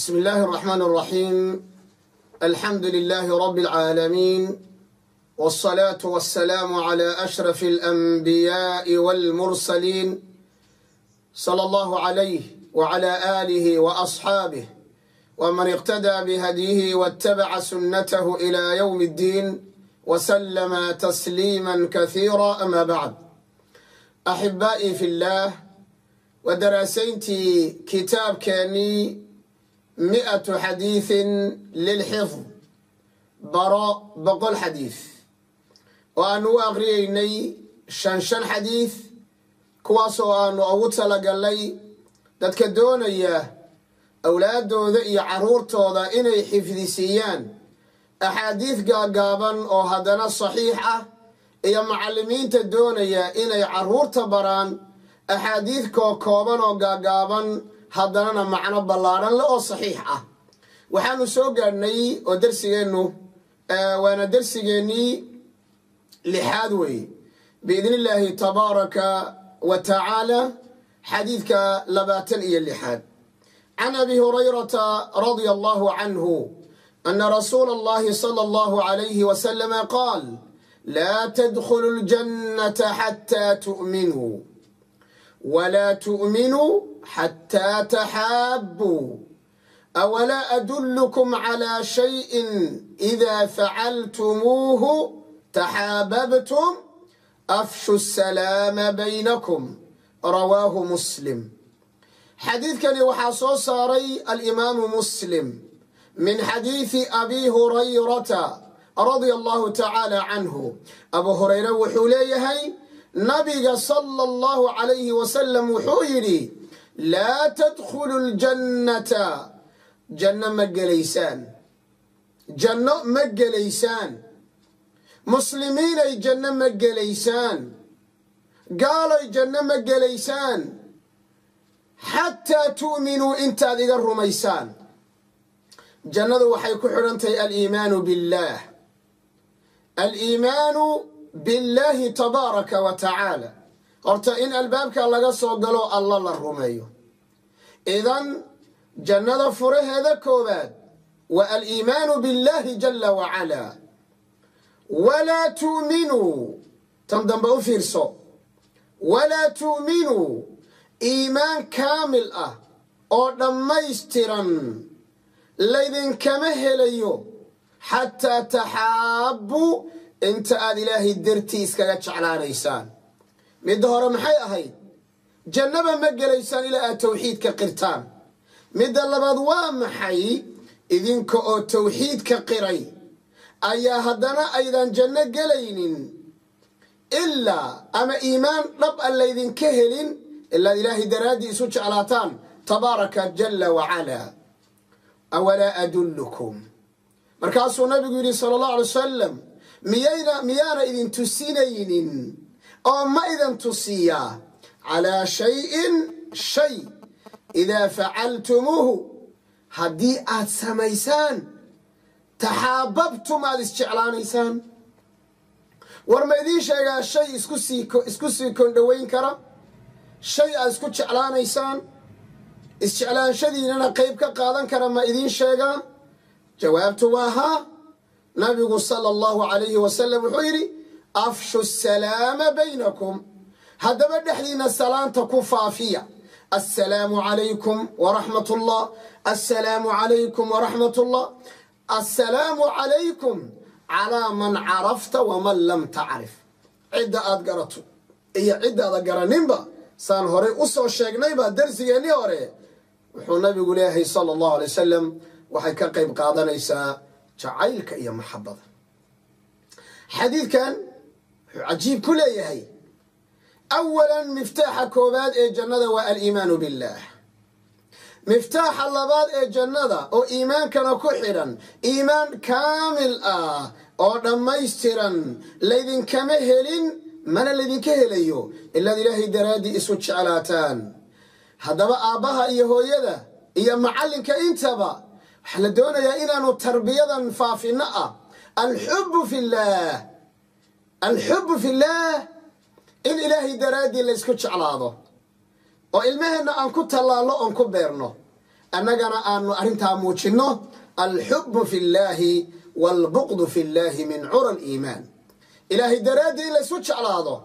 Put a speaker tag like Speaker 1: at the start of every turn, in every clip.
Speaker 1: بسم الله الرحمن الرحيم الحمد لله رب العالمين والصلاة والسلام على أشرف الأنبياء والمرسلين صلى الله عليه وعلى آله وأصحابه ومن اقتدى بهديه واتبع سنته إلى يوم الدين وسلم تسليما كثيرا أما بعد أحبائي في الله ودراسينتي كتاب كاني miatu xadiisin lilxifd baro boqol xadiis oo aanu u aqriyeynay shan shan xadiis kuwaasoo aanu ugu talagalnay dadka doonaya awlaadooda iyo carruurtooda inay xifdisiiyaan axaadiis gaagaaban oo haddana saxiix ah iyo macallimiinta doonaya inay carruurta baraan axaadiis kookooban oo gaagaaban haddanana macno ballaadhan le oo saxiix ah. Waxaanu soo gaadhnay oo darsigeennu waana darsigeennii lixaad weeye biidni illaahi tabaaraka wa tacaala xadiidka labaatan iyo lixaad. Can abi hurayrata radia allahu canhu ana rasuula allahi sala allahu calayhi wasalama qaal laa tadkhulu ljannata xataa tu'minuu ولا تؤمنوا حتى تحابوا أولا أدلكم على شيء إذا فعلتموه تحاببتم أفشوا السلام بينكم رواه مسلم حديث كان وحاصو صاري الإمام مسلم من حديث أبي هريرة رضي الله تعالى عنه أبو هريرة وحوليه nabiga sala allahu calayhi wasalam wuxuu yidhi laa tadkhulu ljannata. Janno ma gelaysaan. Janno ma gelaysaan. Muslimiinay janno ma gelaysaan. Gaalay janno ma gelaysaan. Xataa tu'minuu intaad iga rumaysaan. Jannadu waxay ku xidhantahay aliimaanu billaah aliimaanu billaahi tabaaraka wa tacaala horta in albaabka laga soo galo alla la rumeeyo. Idan jannada furaheeda koowaad waa aliimaanu billaahi jala wacalaa walaa tu'minuu tan dambe u fiirso. Walaa tu'minuu iimaan kaamil ah oo dhammaystiran laydinkama helayo xataa taxaabbuu inta aada ilaahay dartii iskaga jeclaanaysaan. Midda hore maxay ahayd? Jannaba ma gelaysaan ilaa aad tawxiidka qirtaan. Midda labaad waa maxay? Idinka oo tawxiidka qiray. Ayaa haddana aydan janno gelaynin? Ilaa ama iimaan dhab a laydinka helin? Ilaad ilaahay daraaddii isu jeclaataan tabaaraka jalla wacalaa awalaa adullukum. Markaasuu nabigu yidhi sala allahu alay wasalam miyayna miyaana idin tusinaynin? Oo ma idin tusiyaa calaa shayin shay. Idaa facaltumuuhu haddii aad samaysaan taxaababtum aada isjeclaanaysaan. War ma idiin sheegaa shay isku sii kondhoweyn kara? Shay aad isku jeclaanaysaan? Isjeclaanshadiinana qayb ka qaadan kara ma idiin sheegaa? Jawaabtu waa haa nabigu sala allahu calayhi wasalam wuxuu yidhi afshu salaama baynakum. Haddaba dhexdiina salaanta ku faafiya. Assalaamu calaykum waraxmat ullah assalaamu calaykum waraxmat ullah assalaamu calaykum calaa man carafta waman lam tacrif. Cidda aad garato iyo ciddaada garaninba saan horey u soo sheegnayba darsigeennii hore wuxuu nabigu leeyahay sala allahu alay wasalam waxay ka qayb qaadanaysaa jacaylka iyo maxabada. Xadiidkan wuxuu cajiib ku leeyahay awalan miftaaxa koowaad ee jannada waa aliimaanu billaah. Miftaaxa labaad ee jannada oo iimaankana ku xidhan iimaan kaamil ah oo dhammaystiran laydinkama helin mana laydinka helayo ilaad ilaahay daraaddii isu jeclaataan. Haddaba aabbaha iyo hooyada iyo macallinka intaba waxaa la doonayaa inaanu tarbiyadan faafinno ah. Alxubbu fillaah alxubbu fillaah in ilaahay daraaddii laysku jeclaado. Oo ilmaheenna aan ku tallaallo oon ku beerno. Annagana aanu arrintaa muujinno alxubu fi llaahi waalbuqdu fi llaahi min cura liimaan ilaahay daraaddii in laysu jeclaado.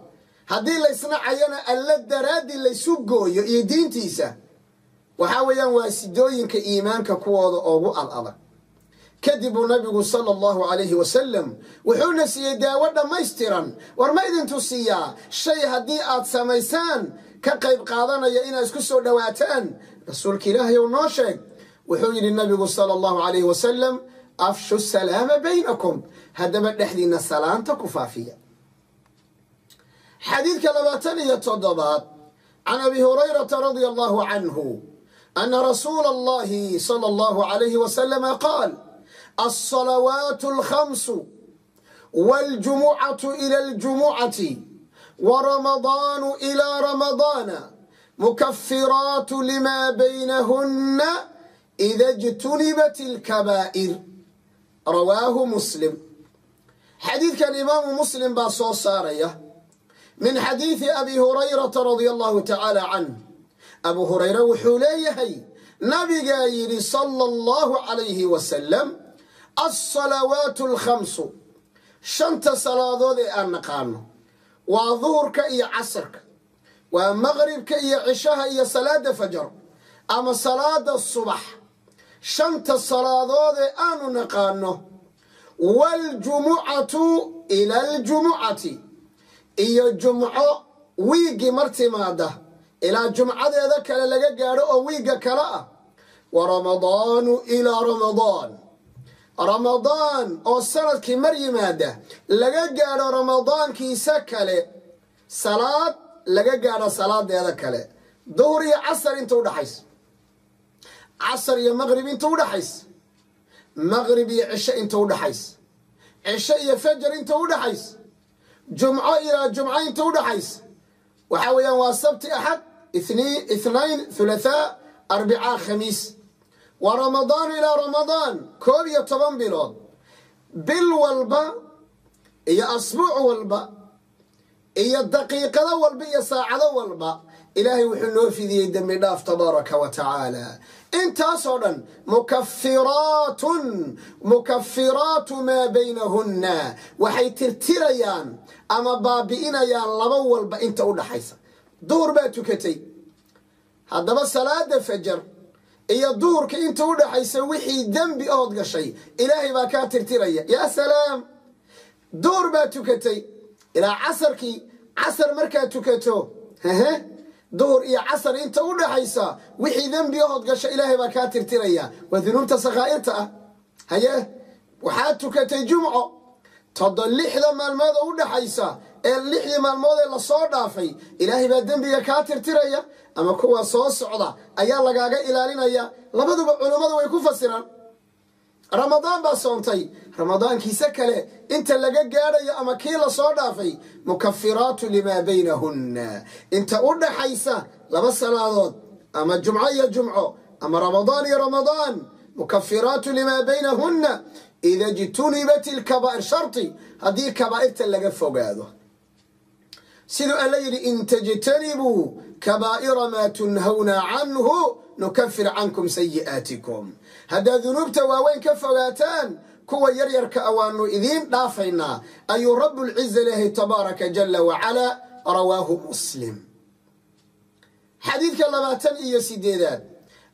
Speaker 1: Haddii laysnacayana alla daraaddii laysu gooyo iyo diintiisa waxaa weeyaan waa sidooyinka iimaanka kuwooda ugu ad adag kadib buu nabigu sala allahu calayhi wasalam wuxuuna siiyey daawo dhammaystiran. War ma idin tusiyaa shay haddii aad samaysaan ka qayb qaadanaya inaad isku soo dhowaataan rasuulka ilaahay ou noo sheeg wuxuu yidhi nabigu sala allahu calayhi wasalam afshu salaama baynakum. Haddaba dhexdiinna salaanta ku faafiya. Xadiidka labaatan iyo toddobaad can abi hurayrata radia allahu canhu ana rasuula allahi sala allahu calayhi wasalama qaal alصalawaat alkhamsu waاljumucatu ila اljumucati waramadaanu ila ramadaana mukafiraatu lima baynahuna ida اjtunibat اlkabaa'ir rawaahu muslim xadiidkan imaamu muslim baa soo saaraya min xadiidi abi hurayrata radia allahu tacaala canh abu hurayre wuxuu leeyahay nabigaa yidhi sala allahu calayhi wasalam alsalawaatu alkhamsu shanta salaadood ee aan naqaano waa duhurka iyo casarka waa maqribka iyo cishaha iyo salaada fajar ama salaada subax shanta salaadood ee aanu naqaano waljumucatu ila aljumucati iyo jumco wiiggii mar timaada ilaa jumcadeeda kale laga gaadho oo wiigga kale ah. Wa ramadaanu ilaa ramadaan. Ramadaan oo sannadkii mar yimaada laga gaadho ramadaankiisa kale salaad laga gaadho salaadeeda kale. Duhur iyo casar inta udhaxaysa casar iyo maqrib inta udhaxaysa maqrib iyo cisho inta udhaxaysa cisho iyo fajar inta udhaxaysa jumco ilaa jumco inta udhaxaysa waxaa weeyaan waa sabti axad ithnayn thulathaa arbicaa khamiis wa ramadaanu ilaa ramadaan koob iyo toban bilood bil walba iyo asbuuc walba iyo daqiiqado walba iyo saacado walba ilaahay wuxuu noo fidiyey dembi dhaaf tabaaraka wa tacaala intaasoo dhan mukafiraatun mukafiraatu maa baynahunna waxay tirtirayaan ama baabi'inayaan laba walba inta u dhaxaysa duhur baa tukatay. Haddaba salaada fajar iyo duhurka inta u dhaxaysa wixii dembi ood gashay ilaahay baa kaa tirtiraya yaa salaam duhur baa tukatay. Ilaa casarkii casar markaad tukato hehe duhur iyo casar inta u dhaxaysa wixii dembi ood gasha ilaahay baa kaa tirtiraya. Waa dunuubta sakhaa'irta ah. Haye waxaad tukatay jumco todo lixda maalmood oo u dhaxaysa ee lixdii maalmood ee la soo dhaafay ilaahay baa dembiga kaa tirtiraya ama kuwa soo socda ayaa lagaaga ilaalinaya. Labaduba culummadu way ku fasiraan. Ramadaan baa soontay. Ramadaankiisa kale inta laga gaadhayo ama kii la soo dhaafay mukafiraatu limaa baynahunna. Inta u dhaxaysa laba salaadood ama jumco iyo jumco ama ramadaan iyo ramadaan mukafiraatu limaa baynahunna ida jtunibat ilkabaa'ir sharti haddii kabaa'irta laga fogaado siduu alla yidhi in tajtanibuu kabaa'ira maa tunhawna canhu nukafir cankum sayi'aatikum. Haddaad dunuubta waaweyn ka fogaataan kuwa yaryarka ah a waannu idiin dhaafaynaa. Ayuu rabbulciza ilaahi tabaaraka jala wacalaa rawaahu muslim. Xadiidka labaatan iyo sideedaad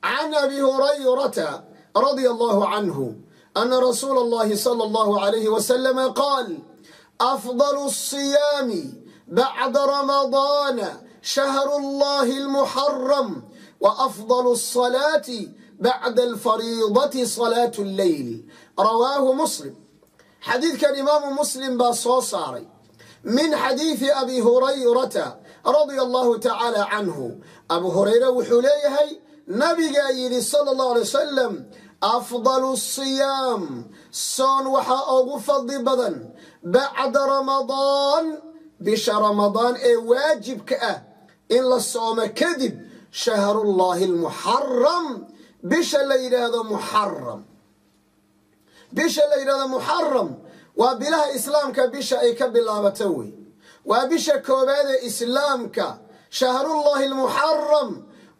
Speaker 1: can abi hurayrata radia allahu canhu ana rasuula allahi sala allahu alayhi wasalama qaal afdalu siyaami bacda ramadaana shahru allahi almuxaram وأفضل الصلاة بعد الفريضة صلاة الليل رواه مسلم حديث كان إمام مسلم باصوصاري من حديث أبي هريرة رضي الله تعالى عنه أبو هريرة وحليهي نبي قايل صلى الله عليه وسلم أفضل الصيام صون وحا أغفض بدن بعد رمضان bisha ramadaan ee waajibka ah in la soomo kadib shahrullaahi almuxaram bisha la yidhaahdo muxaram bisha la yidhahdo muxaram waa bilaha islaamka bisha ay ka bilaabata wey. Waa bisha koowaad ee islaamka shahrullaahi almuxaram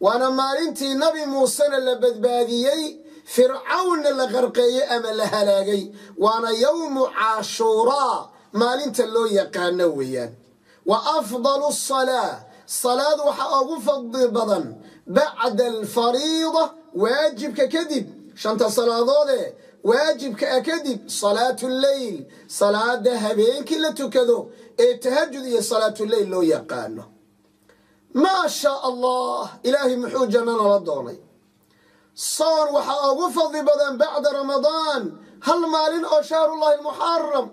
Speaker 1: waana maalintii nabi muusena la badbaadiyey fircawnna la qarqeeyey ama la halaagay. Waana yowmu caashuuraa maalinta loo yaqaano weeyaan. Wa afdalu salaa salaad waxaa ugu fadli badan bacda alfariida waajibka kadib shanta salaadoodee waajibka a kadib salaatu leyl salaada habeenkii la tukado ee tahajud iyo salaatuleyl loo yaqaano. Maa shaa allah ilaahay muxuu jannana la doonay. Soon waxaa ugu fadli badan bacda ramadaan hal maalin oo shahrullahi muxaram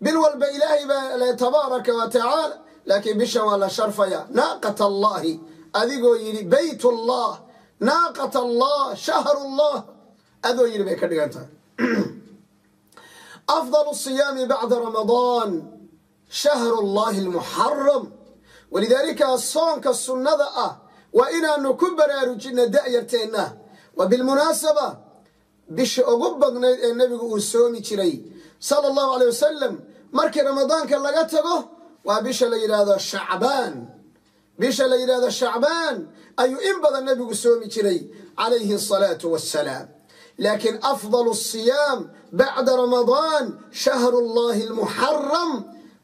Speaker 1: bil walba ilaahay baa le tabaaraka wa tacaala laakiin bishan waa la sharfaya naaqat allahi adigoo yidhi bayt ullah naaqat allah shahrullah. Adoo yidhi bay ka dhigan tahay. Afdal siyaami bacda ramadaan shahru llahi almuxaram walidaalika soonka sunnada ah waa inaanu ku baraarujina da'yarteenna. Wa bilmunaasaba bisha ugu badnayd ee nebigu uu soomi jiray sala allahu aleyh wasalam markii ramadaanka laga tago waa bisha la yidhaahdo shacbaan. Bisha la yidhaahdo shacbaan ayuu in badan nebigu soomi jiray calayhi asalaatu wassalaam. Laakiin afdalu siyaam bacda ramadaan shahru llahi almuxaram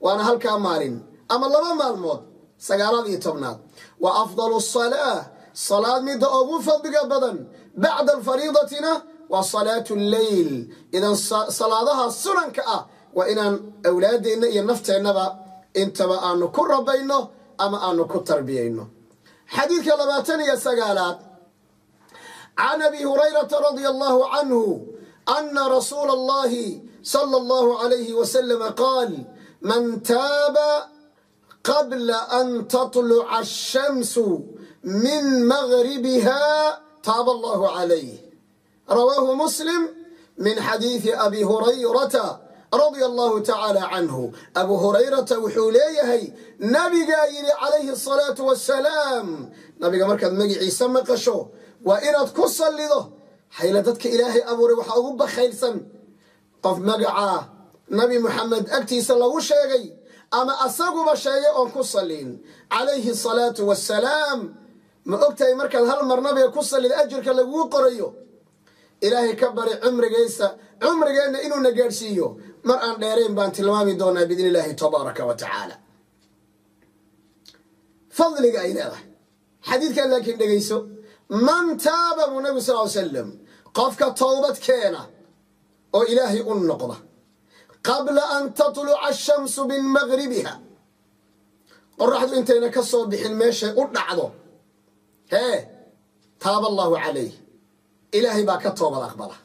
Speaker 1: waana halkaa maalin ama laba maalmood sagaalaad iyo tobnaad. Wa afdalu salaa salaad midda ugu fadliga badan bacda alfariidatina waa salaatu lleyl idan salaadaha sunanka ah waa inaan awlaadeenna iyo nafteennaba intaba aanu ku rabayno ama aanu ku tarbiyayno. Xadiidka labaatan iyo sagaalaad. Can abi hurayrata radia allahu canhu ana rasuula allahi sala allahu alayhi wasalama qaal man taaba qabla an tatluca ashamsu min magribiha taaba allahu calayh rawaahu muslim min xadiidi abi hurayrata radia allahu tacaala canhu abu hurayrata wuxuu leeyahay nabigaa yidhi calayhi asalaatu wassalaam nabiga markaad magiciisa maqasho waa inaad ku sallido hayla dadka ilaahay abuuray waxaa ugu bakhaylsan qof magacaa nabi muxamed agtiisa lagu sheegay ama asaguba sheegay oon ku sallin calayhi asalaatu wassalaam ma ogtahay markaad hal mar nabiga ku sallida ajirka laguu qorayo ilaahay ka bari cumrigaysa cumrigeenna inuuna gaadhsiiyo. Mar aan dheerayn baan tilmaami doonaa biidni illaahi tabaaraka wa tacaala. Fadliga ay leedahay. Xadiidkan laakiin dhegayso man taaba buu nabigu sal slam qofka towbad keena oo ilaahay u noqda qabla an tatluca ashamsu min magribiha qoraxdu intayna ka soo bixin meeshay u dhacdo. Hee taaba allaahu calayh ilaahay baa ka toobad aqbala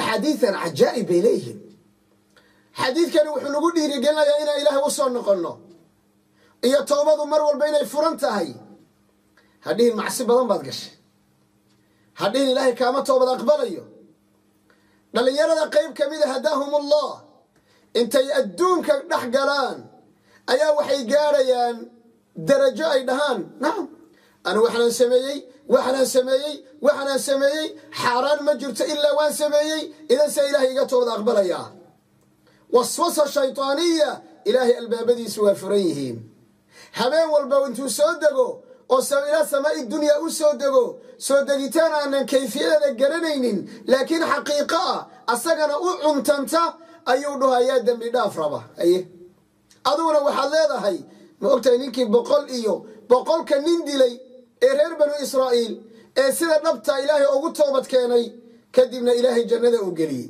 Speaker 1: axaadiidan cajaa'ib bay leeyihiin xadiidkani wuxuu nagu dhiirigelinayaa inaan ilaahay u soo noqonno iyo toobadu mar walba inay furan tahay hadhihin macsi badan baad gashay hadhihin ilaahay kaama toobad aqbalayo dhallinyarada qayb ka mida hadaahum allah intay adduunka dhex galaan ayaa waxay gaadhayaan darajo ay dhahaan nacam anu waxanaan sameeyey waxanaan sameeyey waxanaan sameeyey. Xaaraan ma jirto ilaa waan sameeyey. Idan se ilaahay iga toobad aqbalayaa waswasa shaytaaniya. Ilaahay albaabadiisu waa furan yihiin. Habeen walba intuu soo dego oo ilaa samaa'i dunyaa u soo dego soo degitaan aanan kayfiyadeeda garanaynin laakiin xaqiiqo ah asagana u cuntanta ayuu dhahayaa dembi dhaaf raba. Haye. Aduguna waxaad leedahay ma ogtahay ninkii boqol iyo boqolka nin dilay ee reer banu israa'iil ee sida dhabta ilaahay ugu toobad keenay kadibna ilaahay jannada uu geliyey.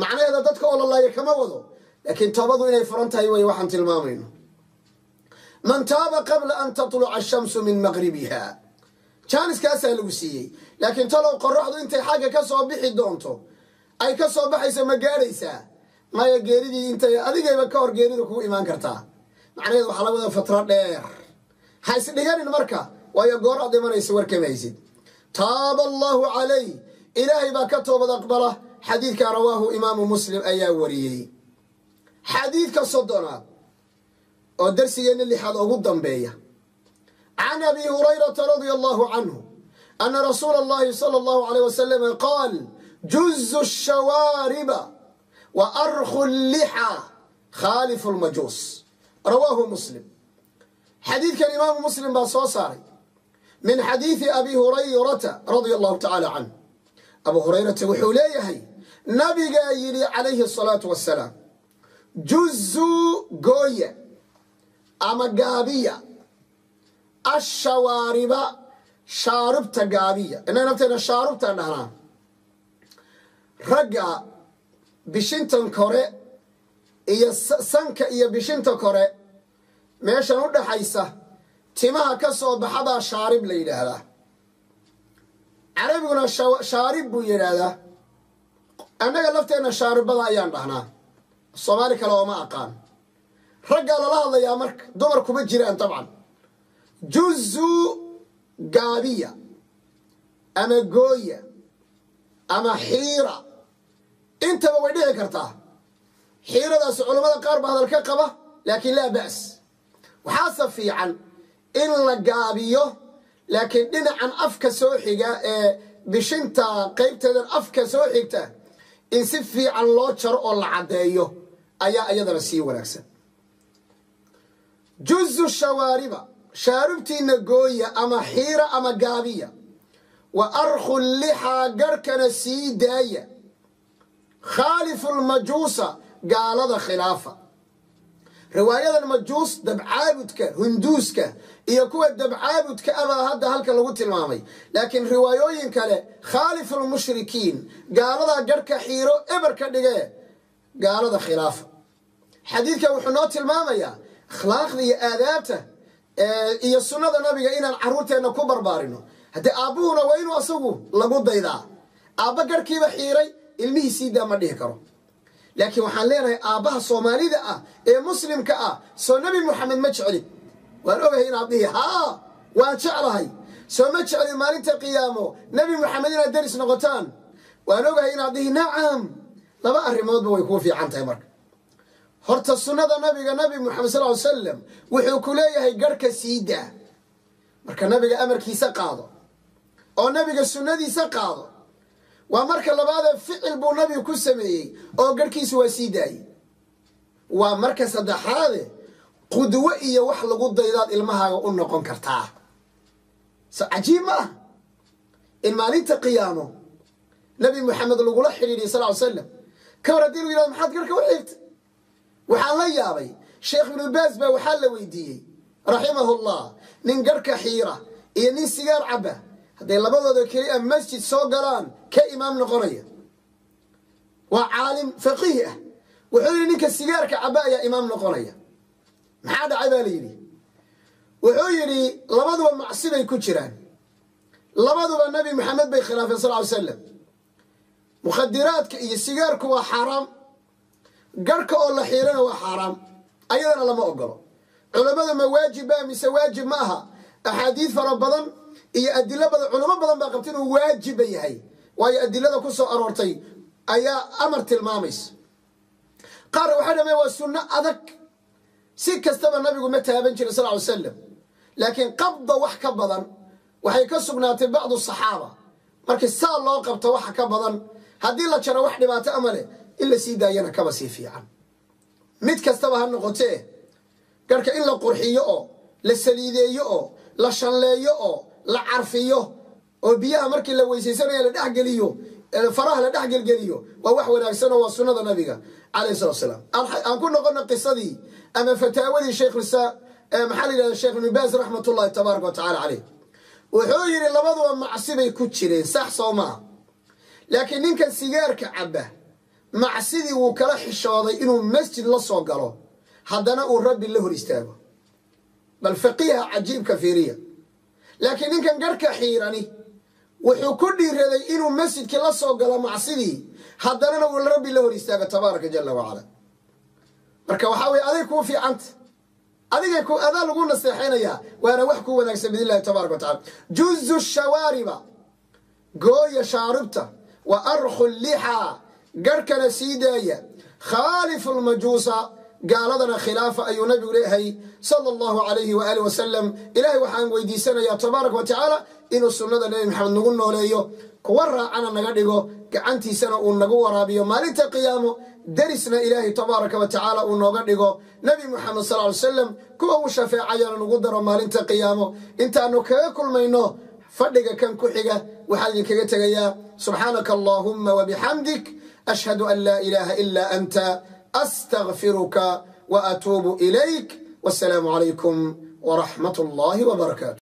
Speaker 1: Macnaheeda dadka oo lalaaya kama wado laakiin toobadu inay furan tahay way waxaan tilmaamayno. Man taaba qabla an tatluca ashamsu min maqribiha jaaniskaasaa lagu siiyey laakiin talow qoraxdu intay xagga ka soo bixi doonto ay ka soo baxayso ma gaadhaysaa? Maya geeridii intay adigayba ka hor geeridu kugu imaan kartaa. Macnaheed waxaa laga wada fatro dheer. Ha isdhiganin marka waayo goor aad dhimanaysa warkamaysid taaba allaahu calay. Ilaahay baa ka toobad aqbala. Xadiidka rawaahu imaamu muslim ayaa wariyey. Xadiidka soddonaad oo darsigeenna lixaad ugu dambeeya. Can abi hurayrata radia allahu canhu ana rasuula allahi sala allahu alayh wasalama qaal juzu shawaariba wa arkhu llixa khaalifu lmajuus rawaahu muslim. Xadiidkan imaamu muslim baa soo saaray min xadiidi abi hurayrata radia allahu tacaala canh abu hurayrata wuxuu leeyahay nabigaa yidhi calayhi asalaatu wassalaam juzuu gooya ama gaabiya ashawaariba shaarubta gaabiya. Innaga nafteena shaarubtaan dhahnaa ragga bishintan kore iyo sanka iyo bishinta kore meeshan u dhaxaysa timaha ka soo baxabaa shaarib la yidhaahdaa carabiguna shaarib buu yidhaahdaa annaga lafteenna shaaribada ayaan dhahnaa. Soomaali kale ooma aqaan. Raggaa lala hadlayaa marka dumar kuma jiraan dabcan. Juzuu gaabiya ama gooya ama xiira. Intaba way dhici kartaa. Xiiradaasi culammada qaar baa hadal ka qaba laakiin laa ba's waxaase fiican in la gaabiyo laakiin dhinacan afka soo xiga ee bishinta qaybteedan afka soo xigta in si fiican loo jaro oo la caddeeyo ayaa iyadana sii wanaagsan. Juzu shawaariba shaarubtiina gooya ama xiira ama gaabiya wa arkhu lixaa garhkana sii daaya. Khaalifu lmajuusa gaalada khilaafa riwaayadan majuus dabcaabudka hunduuska iyo kuwa dabcaabudka abaa hadda halka lagu tilmaamay. Laakiin riwaayooyin kale khaalifu lmushrikiin gaaladaa garhka xiiro eber ka dhigee gaalada khilaafa. Xadiidkan wuxuu noo tilmaamayaa akhlaaqda iyo aadaabta iyo sunnada nabiga inaan caruurteenna ku barbaarino. Haddii aabbuhuna waa inuu asagu lagu daydaa aabba garhkiiba xiiray ilmihii siidaa ma dhihi karo laakiin waxaan leenahay aabbaha soomaalida ah ee muslimka ah soo nebi moxamed ma jeclin waan ogahay inaad dhihi haa waan jeclahay. Soo ma jeclin maalinta qiyaamo. Nebi moxamed inaad deris noqotaan. Waan ogahay inaad dhihi nacam. Laba arrimoodba way kuu fiican tahay marka. Horta sunnada nabiga nabi moxamed sal ly salam wuxuu ku leeyahay garhka sii daa. Marka nabiga amarkiisa qaado oo nabiga sunnadiisa qaado waa marka labaadee ficil buu nabigu ku sameeyey oo garhkiisa waa sii daayey. Waa marka saddexaade qudwo iyo wax lagu daydaad ilmahaaga u noqon kartaa. So cajiib ma ah in maalinta qiyaamo nabi moxamed lagula xidhiidhiy sal ly slam ka hor haddii lagu yihahdo maxaad garhka u xigta waxaan la yaabay sheekh ibnu baas baa waxaa la weydiiyey raximahu llah nin garhka xiira iyo nin sigaar caba hadday labadooda keli a masjid soo galaan ka imaam noqonaya. Waa caalim faqiih ah. Wuxuu yidhi ninka sigaarka caba ayaa imaam noqonaya. Maxaa dhacay baa la yidhi? Wuxuu yidhi labaduba macsi bay ku jiraan. Labaduba nabi maxamed bay khilaafeen sal ly slam mukhadiraadka iyo sigaarku waa xaaraam. Garhka oo la xiirana waa xaaraam. Ayadana lama ogolo culammada ma waajibba mise waajib ma aha. Axaadiid fara badan iyo adilo badan culamo badan baa qabta inuu waajiba yahay. Waayo adilada ku soo aroortay ayaa amar tilmaamaysa. Qaar waxay dhameen waa sunno adag. Si kastaba nabigu ma taaban jirin sal ly salam laakiin qabda wax ka badan waxay ka sugnaatay bacdu saxaaba. Markii saa loo qabto waxa ka badan haddii la jaro wax dhibaato ama leh in la sii daayana kaba sii fiican. Mid kastaba ha noqotee garhka in la qurxiyo oo la saliideeyo oo la shanleeyo oo la carfiyo oo biyaha markii la weysaysanaya la dhexgeliyo faraha la dhexgelgeliyo waa wax wanaagsan oo waa sunnada nabiga calayh salatu salaam. Aan ku noqono qisadii ama fataawadii sheikhsa maxaa la yidhahda sheekh ibnu raxmat ullahi tabaaraka wa caleyh wuxuu yidhi labaduba macsi bay ku jireen sax soo maaha laakiin ninkan sigaarka cabba macsidii wuu kala xishooday inuu masjid la soo galo. Haddana uu rabbi la hor istaago. Bal faqiiha cajiibka fiiriya laakiin ninkan garhka xiirani wuxuu ku dhiiraday inuu masjidkii la soo galo macsidii. Haddanana uu rabbi la hor istaago tabaaraka jala wacala marka waxaa weye aday kuu fiicanta adigay ku adaa lagu naseexaynayaa waana wax ku wanaagsan bidn illahi tabaraka wa tacala juzu shawaariba gooya shaaribta wa arkhu lixaa garhkana sii daaya. Khaalifu lmajuusa gaaladana khilaafa ayuu nabigu leeyahay sala allahu calayhi wa aali wasalam ilaahay waxaan weydiisanayaa tabaaraka wa tacaala inuu sunnada nebi maxamed nagu nooleeyo kuwa raacana naga dhigo gacantiisana uu nagu waraabiyo. Maalinta qiyaamo derisna ilaahay tabaaraka wa tacaala uu nooga dhigo. Nebi muxamed sal ly salam kuwa uu shafeecayana nagu daro maalinta qiyaamo intaanu kaga kulmayno fadhiga kan ku xiga waxaan idinkaga tegayaa subxaanaka allaahumma wabixamdik ashhadu an laa ilaaha ilaa anta wa atuubu ilayk wasalaamu calaykum waraxmat allahi wbarakaatu